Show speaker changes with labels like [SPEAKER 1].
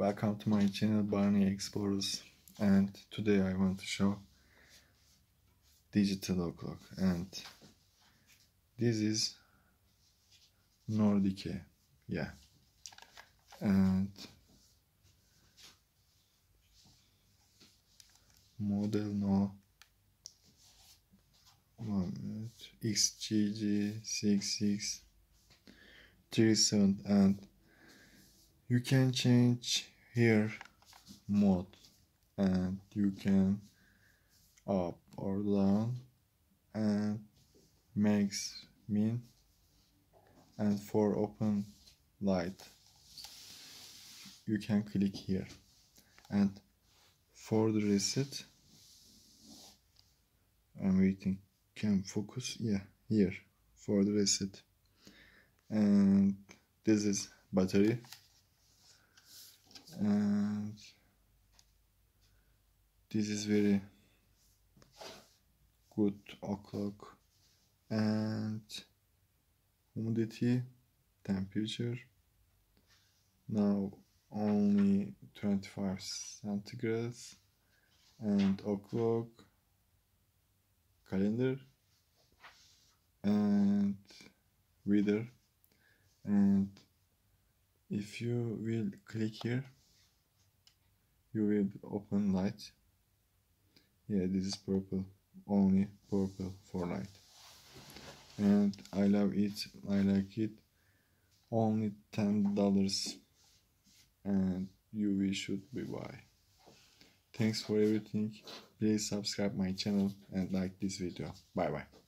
[SPEAKER 1] welcome to my channel Barney Explorers and today I want to show digital o'clock. And this is Nordique yeah. And model no. One minute. XGG6637 and you can change here mode and you can up or down and max min and for open light you can click here. And for the reset I'm waiting. Can focus? Yeah here. For the reset. And this is battery this is very good o'clock. And humidity temperature now only 25 centigrades. And o'clock calendar. And weather. And if you will click here you will open light yeah this is purple only purple for light. And I love it I like it. Only ten dollars and you should be buy. Thanks for everything. Please subscribe my channel and like this video. Bye bye